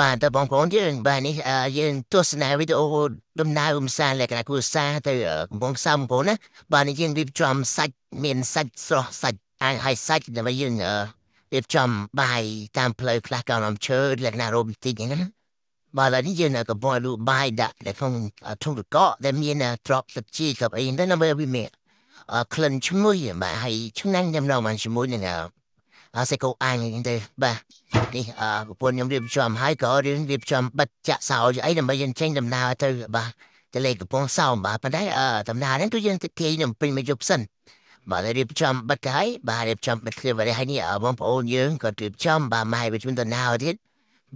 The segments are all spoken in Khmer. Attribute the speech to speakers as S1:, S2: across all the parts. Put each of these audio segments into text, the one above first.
S1: បាទតើបងប្អូនយើងបាទនេះយើងទស្សនាវីដេអូដំណើរកំសាន្តលក្ខណៈគ្រួសារទៅកំពង់សោមបងប្អូនណាបាទនេះយើងរៀបចំសាច់មានសាច់ស្រស់សាច់អាចឲ្យសាច់ដើម្បីយើងរៀបចំបាយតាមផ្លូវខ្លះកោនអំឈើលក្ខណៈរ៉ូមែនទិកហ្នឹងណាបាទឥឡូវនេះយើងកំពុងលក់បាយដាក់នៅក្នុងធុងកកដែលមានត្រប់ទឹកជីกับអីហ្នឹងដើម្បីវាមានក្លិនឈ្ងុយបាទហើយឆ្ងាញ់ញ៉ាំដល់បានជាមួយនឹង អសេកូអាញទេបាទនេះអឺប្រពន្ធខ្ញុំរៀបចំហើយក៏រៀនរៀបចំបិទចាក់សោអីដើម្បីយើងចេញដំណើរទៅបាទទៅលេខកំពង់សោមបាទប៉ុន្តែអឺដំណើរនេះគឺយើងទៅគេនឹងពេញមកយប់សិនបាទរៀបចំបិទហើយបាទរៀបចំបិទគ្រាហើយហើយនេះបងប្អូនយើងក៏រៀបចំបាទម៉ែវិជ្ជាដំណើរទៀត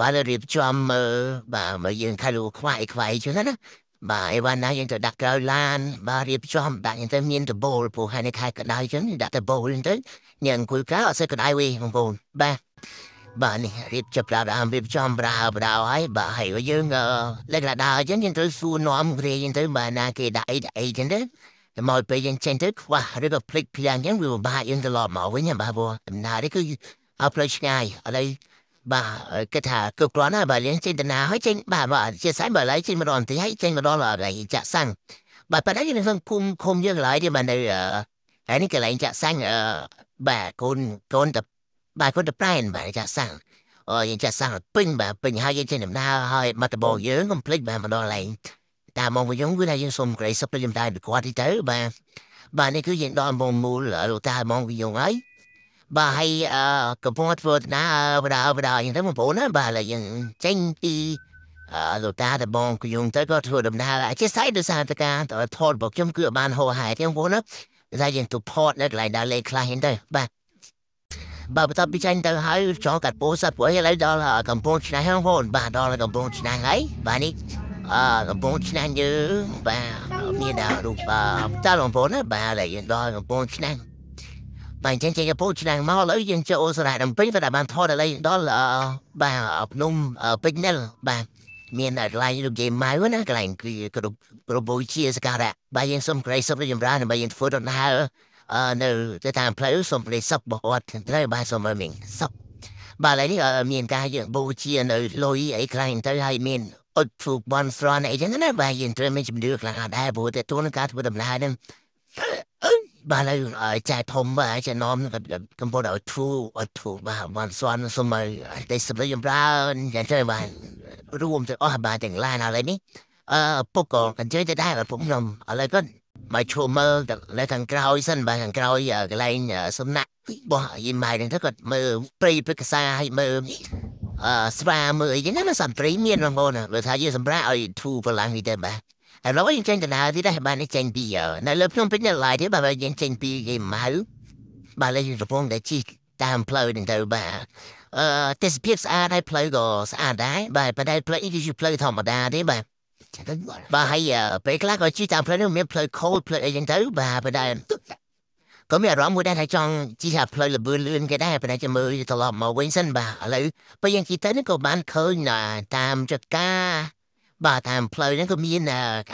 S1: បាទរៀបចំមើលបាទមកយើងខៃលូខ្វាយខ្វាយចឹងណា បាទអីវ៉ាន់ណាយើងទៅដាក់ក្រោយឡានបាទរៀបចំដាក់យើងទៅមានដបូលព្រោះហើយនេះខែកដៅចឹងដាក់ដបូលទៅញ៉ាំអង្គុយក្រៅអត់សូវកដៅវិញបងប្អូនបាទបាទនេះរៀបចាប់ដើមរៀបចំប្រាបដៅហើយបាទហើយយើងលក្ខណៈដើរចឹងយើងត្រូវសួរនាំគ្រាយើងទៅបាទណាគេដាក់អីដាក់អីចឹងទៅតែមកពេលយើងចេញទៅខ្វះឬក៏ភ្លេចភ្លាំងចឹងវាពិបាកយើងត្រឡប់មកវិញបាទព្រោះដំណើរនេះគឺអត់ផ្លូវឆ្ងាយឥឡូវ បាទគិតថាគ្រប់គ្រាន់ហើយបាទយើងចេញដំណើរហើយចេញបាទបាទជាស្អែកបាទឡើយចេញម្ដងទីហើយចេញម្ដងឡើយចាក់សាំងបាទប៉ុន្តែយើងនឹងគុំគុំយើងឡើយទៀតបាទនៅហើយនេះកន្លែងចាក់សាំងបាទកូនកូនតបាទកូនតប្រែនបាទចាក់សាំងអូយើងចាក់សាំងពេញបាទពេញហើយយើងចេញដំណើរហើយមកតបយើងកុំភ្លេចបាទមកដល់ឡែងតាមមកយើងគឺថាយើងសុំក្រៃសុំទៅខ្ញុំដែរគាត់ទីទៅបាទបាទនេះគឺយើងដល់មកមូលលោកតាមកវិញហើយ បាទហើយអឺកំពុងធ្វើដំណើរបដាបដាយ៉ាងទៅបងប្អូនណាបាទហើយយើងចេញពីអឺលោកតាតបងខ្ញុំទៅក៏ធ្វើដំណើរជាស្អីដោយសារតការថតរបស់ខ្ញុំគឺបានហោហែទាំងបងប្អូនណាតែយើងទៅផតនៅកន្លែងដើរលេងខ្លះហ្នឹងទៅបាទបាទបន្ទាប់ពីចាញ់ទៅហើយចោលកាត់ពោសัตว์ព្រោះឥឡូវដល់កំពង់ឆ្នាំងបងបាទដល់កំពង់ឆ្នាំងហើយបាទនេះអឺកំពង់ឆ្នាំងយើងបាទមានដល់រូបបាទតើបងប្អូនណាបាទឥឡូវយើងដល់កំពង់ឆ្នាំង បាទអញ្ចឹងចេញកំពង់ឆ្នាំងមកឥឡូវយើងចូលសារ៉ាដំពេញតែបានថតឥឡូវដល់បាទភ្នំពេជ្រនិលបាទមានកន្លែងលោកយាយម៉ៅណាកន្លែងគឺគ្រប់គ្រប់បុជាសក្ការៈបាទយើងសូមក្រៃសុំចម្រើនដើម្បីយើងធ្វើដំណើរអឺនៅទៅតាមផ្លូវសូមប្រេសពរបស់គាត់ត្រូវបាទសូមឲ្យមានសពបាទឥឡូវនេះមានការយើងបូជានៅលុយអីខ្លះទៅហើយមានអុតហ្វូបនស្រន់អីចឹងណាបាទយើងត្រូវមានជំនឿខ្លះដែរព្រោះតែទូនការធ្វើដំណើរហ្នឹង បាទហើយចែកធំបាទចែកនំកំពុងឲ្យធូអត់ធូបាទបានស្វាន់សុំឲ្យតែសម្រាប់ចម្រើនយ៉ាងទៅបាទរួមទៅអស់បាទទាំងឡានឥឡូវនេះអឺពុកក៏កញ្ជើទៅដែរពុកខ្ញុំឥឡូវក៏មកឈុំមើលនៅខាងក្រោយសិនបាទខាងក្រោយកន្លែងសំណាក់របស់យីម៉ែហ្នឹងទៅគាត់មើលព្រៃព្រឹក្សាឲ្យមើលអឺស្វាមើលអីចឹងណាសំព្រៃមានបងប្អូនបើថាយើងសម្រាប់ឲ្យធូប្រឡាំងនេះទៅបាទ ឥឡូវយើងចេញដំណើរទៀតហើយបាទនេះចេញពីនៅលើភ្នំពេញនៅឡាយទៀតបាទយើងចេញពីគេម៉ៅបាទលេងកំពុងតែជីតាមផ្លូវនឹងទៅបាទអឺទេសភាពស្អាតហើយផ្លូវក៏ស្អាតដែរបាទប៉ុន្តែផ្លូវនេះគឺជាផ្លូវធម្មតាទេបាទបាទហើយពេលខ្លះក៏ជីតាមផ្លូវនេះមានផ្លូវខូលផ្លូវអីចឹងទៅបាទប៉ុន្តែក៏មានអារម្មណ៍មួយដែរថាចង់ជីថាផ្លូវលបឿនលឿនគេដែរប៉ុន្តែចាំមើលត្រឡប់មកវិញសិនបាទឥឡូវពេលយើងជិះទៅនេះក៏បានឃើញតាមចការ បាទតាមផ្លូវហ្នឹងក៏មាន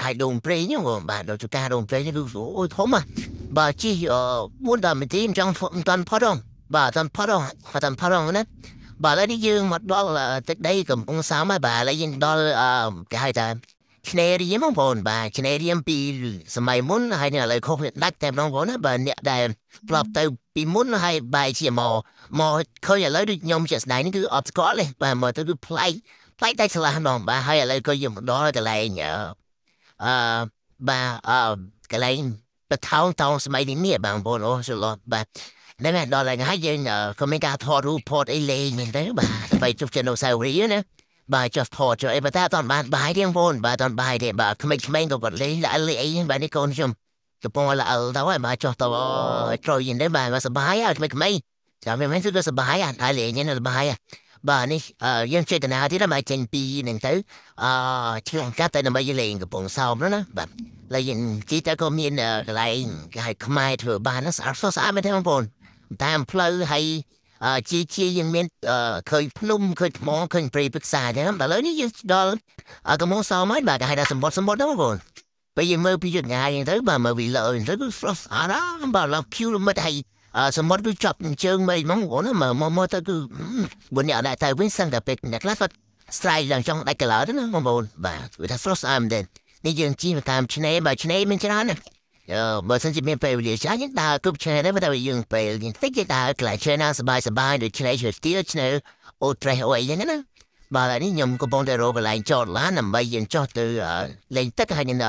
S1: ហៅដងព្រៃហ្នឹងបាទដល់ចការដងព្រៃនេះគឺអូយធំហ่ะបាទជី4ដល់នាទីមិនចង់មិនតាន់ផុតផងបាទតាន់ផុតផងតាន់ផុតផងណាបាទឥឡូវនេះយើងមកដល់ទឹកដីកំពង់សោមហើយបាទឥឡូវយើងដល់គេហៅថាឆ្នេររៀមបងប្អូនបាទឆ្នេររៀមពីសម័យមុនហើយនៅឥឡូវខុសដាច់តែបងប្អូនណាបាទអ្នកដែលប្រាប់ទៅពីមុនហើយបែរជាមកមកឃើញឥឡូវដូចខ្ញុំជាក់ស្ដែងនេះគឺអត់ស្គាល់ទេបាទមកទៅគឺប្លែក ផ្លែកតែឆ្លាស់ម្ដងបាទហើយឥឡូវក៏យើងមកដល់កន្លែងអឺបាទអឺកន្លែងបថោងតោងសម័យនេះនេះបងប្អូនអូស្លបាទនៅមែនដល់ហើយហើយយើងក៏មានការថតរូបផតអីលេងមែនទេបាទដើម្បីជប់ជិននៅសាវរីណាបាទចុះថតចុះអីបាទតនបានបាយទេបងប្អូនបាទតនបាយទេបាទក្មេងៗក៏គាត់លេងល្អលេងបាទនេះកូនខ្ញុំកំពុងល្អទៅហើយបាទចុះទៅត្រូវយិនទេបាទសបាយហើយក្មេងៗចាំមិនមែនគឺសបាយហើយលេងនេះសបាយ បាទនេះយើងចេតនាទៀតមកចេញពីនឹងទៅអឺឆ្លងកាត់ទៅដើម្បីលេងកំពង់សោមណាបាទហើយយើងជីទៅក៏មានកន្លែងគេហៅខ្មែរធ្វើបានស្អាតស្អាតមែនទេបងប្អូនតាមផ្លូវហើយអឺជាជាយើងមានឃើញភ្នំឃើញថ្មឃើញព្រៃព្រឹក្សាចឹងតែឥឡូវនេះយើងដល់កំពង់សោមហើយបាទគេហៅថាសម្បត្តិសម្បត្តិហ្នឹងបងប្អូនពេលយើងមើលពីយន្តងាយទៅបាទមើលវីឡូទៅគឺស្រស់ស្អាតណាស់បាទឡោះភីវមិត្តហើយ អឺសមុទ្រគឺចាប់ជើងមេឃហ្មងបងណាមើលមកទៅគឺបុនអ្នកដែរទៅវិញសឹងតែពេកអ្នកខ្លះគាត់ ស្រ័យឡើងចង់ដាច់កឡោទៅណាបងប្អូនបាទវាថា frost arm ដែរនេះយើងជីតាមឆ្នេរបើឆ្នេរមានច្រើនណាអឺបើសិនជាមានពេលវេលាច្រើនយើងដើរគ្រប់ឆ្នេរដែរតែយើងពេលយើងតិចយើងដើរក្លាយឆ្នេរណាសบายសบายដូចឆ្នេរឈើស្ទៀលឆ្នេរអូត្រេះអូអីយ៉ាងណាបាទនេះខ្ញុំកំពុងតែរកកន្លែងចតឡានដើម្បីយើងចុះទៅលេងទឹកហើយនឹងដ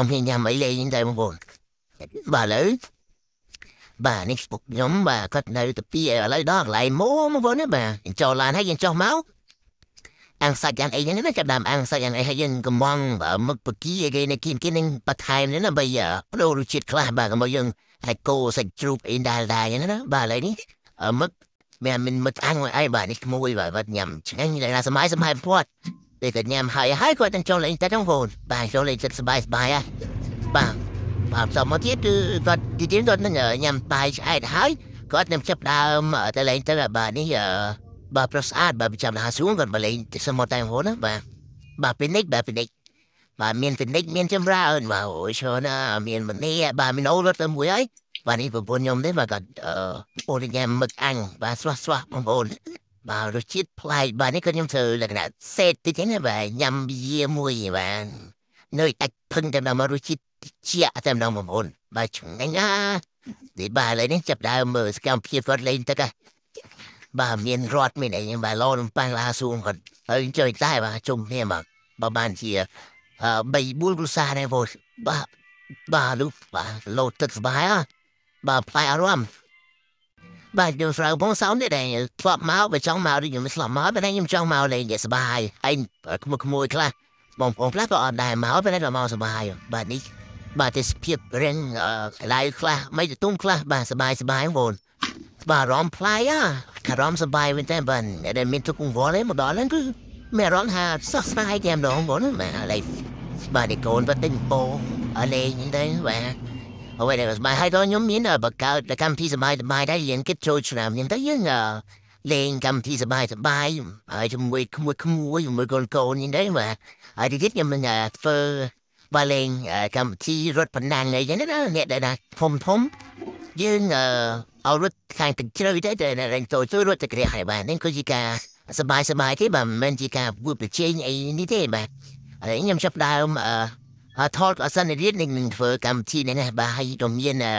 S1: ល់មានញ៉ាំអីលេងដែរបងប្អូនបាទឥឡូវ បាទនេះពុកខ្ញុំបាទគាត់នៅទៅពីឥឡូវដល់កន្លែងម៉ូបងប្អូនណាបាទចុះឡានហើយយើងចុះមកអាំងសាច់យ៉ាងអីហ្នឹងណាចាប់ដើមអាំងសាច់យ៉ាងអីហើយយើងកំងបាទមឹកបគីអីគេនេះគីគីនឹងបន្ថែមនេះណាបីប្រូរសជាតិខ្លះបាទមកយើងហើយកោសាច់ជ្រូកអីដែរដែរហ្នឹងណាបាទឥឡូវនេះមឹកមានមិនមឹកអាំងអីបាទនេះក្មួយបាទញ៉ាំឆ្ងាញ់តែសម័យសម័យព្រោះពេលគាត់ញ៉ាំហើយហើយគាត់នឹងចូលលេងតែក្នុងហ្វូនបាទចូលលេងចិត្តសบายសบายបាទ បាទតមកទៀតគឺគាត់ទីទៀតគាត់នឹងញ៉ាំបាយឆ្អែតហើយគាត់នឹងចាប់ដើមទៅលេងទៅបាទនេះបាទប្រស្អាតបាទចាំថាសួងគាត់បលេងសមុទ្រតែហូនណាបាទបាទពីនិចបាទពីនិចបាទមានពីនិចមានចម្រើនបាទអូយឈរណាមានម្នាក់បាទមានអូរត់ទៅមួយហើយបាទនេះប្រពន្ធខ្ញុំទេបាទគាត់អឺអូនញ៉ាំមឹកអាំងបាទស្រស់ស្រស់បងប្អូនបាទរសជាតិប្លែកបាទនេះក៏ខ្ញុំធ្វើលក្ខណៈសេតតិចណាបាទញ៉ាំវាមួយបាទ នៅអាចភឹងតែមករសជាតិជាតែម្ដងបងប្អូនបាទឆ្ងាញ់ណានេះបាទឥឡូវនេះចាប់ដើមមើលសកម្មភាពគាត់លេងទឹកបាទមានរត់មានអីយ៉ាងបាទលោនប៉ាំងឡាសួងគាត់ហើយជួយតែបាទជុំគ្នាមកបើបានជាអឺ3 4គ្រួសារដែរបងបាទបាទលុបបាទលោតទឹកស្បាយបាទផ្លែអារម្មណ៍បាទយើងស្រូវបងសោនេះដែរធ្លាប់មកបើចង់មកខ្ញុំស្លាប់មកតែខ្ញុំចង់មកលេងសប្បាយហើយក្មួយក្មួយខ្លះ បងប្អូនខ្លះក៏អត់ដែរមកតែតែមកសប្បាយបាទនេះបាទទេសភាពរៀងកន្លែងខ្លះមិនទៅទុំខ្លះបាទសប្បាយសប្បាយបងប្អូនបាទរំផ្លាយអាអារម្មណ៍សប្បាយមែនតើបាទដែលមានទុកកង្វល់ឯងមកដល់ហ្នឹងគឺមានអារម្មណ៍ថាសោះស្ដាយតែម្ដងបងបាទឥឡូវបាទនេះកូនបាត់ទិញពោអលេងហ្នឹងទៅបាទអ្វីដែលសប្បាយហើយដល់ខ្ញុំមានបកកើតកម្មវិធីសប្បាយសប្បាយដែរយើងគិតចូលឆ្នាំហ្នឹងទៅយើង លេងកម្មវិធីសប្បាយសប្បាយហើយជាមួយក្មួយក្មួយជាមួយកូនកូនហ្នឹងដែរបាទហើយទីទៀតខ្ញុំនឹងធ្វើបាទលេងកម្មវិធីរត់ប៉ុណ្ណាអីចឹងណាអ្នកដែលធំធំយើងเอารถខាងទឹកជ្រៅទៅតែរែងចូលចូលរត់ទៅក្រះហើយបាទនេះគឺជាការសบายសบายទេបាទមិនមែនជាការពួតប្រជែងអីនេះទេបាទហើយខ្ញុំចាប់ដើមអឺថតអសិនរៀននឹងនឹងធ្វើកម្មវិធីនេះណាបាទហើយក៏មាននិ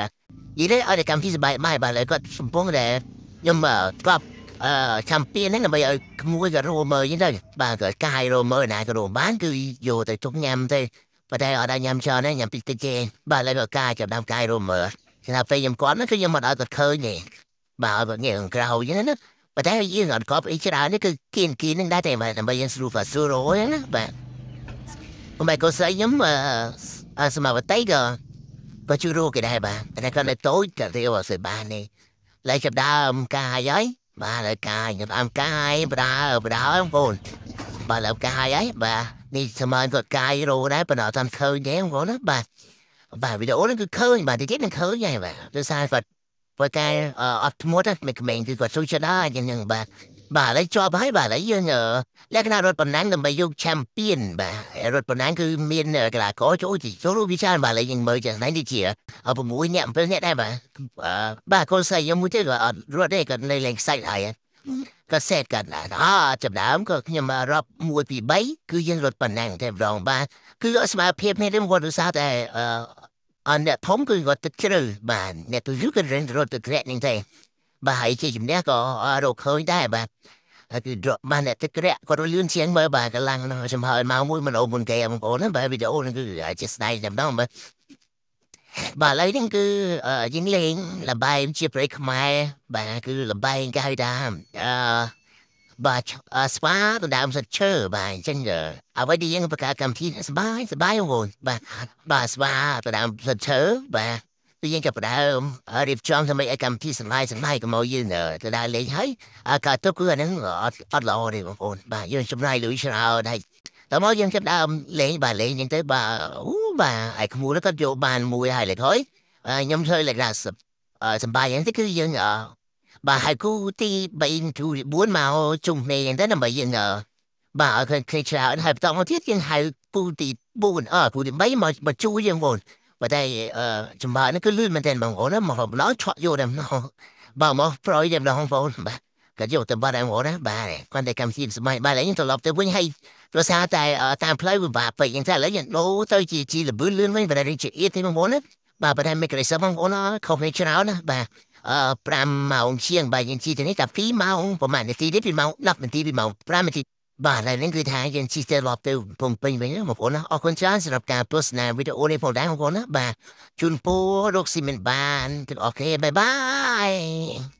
S1: យាយទៅឲ្យកម្មវិធីសบายបាយបាទគាត់សំពុងតែខ្ញុំស្គាប់ អឺចាំពីហ្នឹងដើម្បីឲ្យក្មួយក៏រមើអញ្ចឹងទៅបាទក៏កាយរមើណាក៏របានគឺយកទៅទុកញ៉ាំទេប៉ុន្តែអត់ឲ្យញ៉ាំច្រើនទេញ៉ាំតិចតិចទេបាទហើយក៏កាយចាប់ដើមកាយរមើថាពេលខ្ញុំគាត់ហ្នឹងគឺខ្ញុំមិនឲ្យគាត់ឃើញទេបាទឲ្យគាត់ងាកក្រោយហ្នឹងណាប៉ុន្តែយើងអត់គាត់អីច្រើននេះគឺគៀនគៀនហ្នឹងដែរតែដើម្បីយើងស្រួលហ្វាស៊ូរយណាបាទមិនក៏ស្អីខ្ញុំអឺសមវតីក៏ក៏ជួយរកគេដែរបាទតែគាត់នៅតូចក៏រៀវអត់ស្បាននេះឡើយចាប់ដើមកាយហើយ បាទឡើយកាយចាប់ដើមកាយបដាបដាបងប្អូនបាទឡើយកាយហើយបាទនេះសម័យគាត់កាយរោដែរប៉ុន្តែអត់តាមឃើញទេបងប្អូនណាបាទបាទវីដេអូហ្នឹងគឺឃើញបាទតិចទៀតនឹងឃើញហើយបាទដោយសារគាត់ព្រោះតែអត់ធ្មត់មិនក្មេងគឺគាត់ជួយចិត្តដែរយ៉ាងហ្នឹងបាទ បាទហើយជាប់ហើយបាទហើយយើងលក្ខណៈរត់ប៉ុណ្ណឹងដើម្បីយក champion បាទរត់ប៉ុណ្ណឹងគឺមានកីឡាករចូលទីចូលវិចារបាទហើយយើងមើលចាស់ណៃនេះជា6នាក់7នាក់ដែរបាទបាទកូនស្រីខ្ញុំមួយទៀតក៏អត់រត់ទេគាត់នៅលេងខ្សាច់ហើយក៏សេតគាត់អើចាប់ដើមក៏ខ្ញុំរាប់1 2 3គឺយើងរត់ប៉ុណ្ណឹងតែម្ដងបាទគឺស្មារតីនេះគាត់ឧស្សាហ៍តែអនអ្នកធំគឺគាត់ទឹកជ្រៅបាទអ្នកទៅយូរក៏រឹងរត់ទៅក្រាក់នឹងទេ បាទហើយជាជំនះក៏រកឃើញដែរបាទហើយគឺ drop បានអ្នកទឹកក្រាក់គាត់លឿនជាងមើលបាទកម្លាំងចំហើមកមួយមិនអូមុនគេបងប្អូនណាបាទវីដេអូហ្នឹងគឺជាស្ដាយតែម្ដងបាទបាទឥឡូវហ្នឹងគឺយើងលេងលបែងជាប្រៃខ្មែរបាទគឺលបែងគេហៅថាអឺបាទស្វាទៅដើមសិតឈើបាទអញ្ចឹងអ្វីដែលយើងបង្កើតកម្មវិធីសបាយសបាយបងបាទបាទស្វាទៅដើមសិតឈើបាទគឺ យើងចាប់ផ្ដើមរៀបចំដើម្បីឲ្យកម្មវិធីសបាយសបាយកុំឲ្យយើងទៅដើរលេងហើយការទុកគឺអាហ្នឹងអត់អត់ល្អទេបងប្អូនបាទយើងចំណាយលុយច្រើនហើយតើមកយើងចាប់ដើមលេងបាទលេងអញ្ចឹងទៅបាទអូបាទឯក្មួយគាត់យកបានមួយហើយលេខហើយខ្ញុំធ្វើលេខឡាសបាយអញ្ចឹងគឺយើងបាទហើយគូទី3ទូ4មកជុំគ្នាយ៉ាងទៅដើម្បីយើងបាទឲ្យឃើញគ្នាច្រើនហើយបន្តមកទៀតយើងហៅគូទី4អើគូទី3មកមកជួយយើងបង ប៉ុន្តែអឺចំបានេះគឺលឿនមែនទែនបងប្អូនមកម្ដងឆក់យកតែម្ដងបាទមកប្រយតែម្ដងបងប្អូនបាទก็យកទៅបាត់ហើយហ្មងណាបាទគាត់តែកម្មវិធីសម័យបាទឥឡូវយើងត្រឡប់ទៅវិញហើយដោយសារតែតាមផ្លូវវាបាក់ពេកយ៉ាងតែឥឡូវយើងដូរទៅជាជាលបឿនលឿនវិញបាទរីជាអៀតទេបងប្អូនណាបាទប៉ុន្តែមិនក្រីសបងប្អូនខុសគ្នាច្រើនណាបាទអឺ5ម៉ោងជាងបាទយើងជិះទៅនេះតែ2ម៉ោងប្រហែលនាទីទេ2ម៉ោង10នាទី2ម៉ោង5នាទី បាទហើយនឹងគឺថាយើងជិះទៅឡប់ទៅពងពេញវិញបងប្អូនណាអរគុណច្រើនសម្រាប់ការទស្សនាវីដេអូនេះផងដែរបងប្អូនណាបាទជូនពររកស៊ីមិនបានទាំងអស់គ្នាបាយបាយ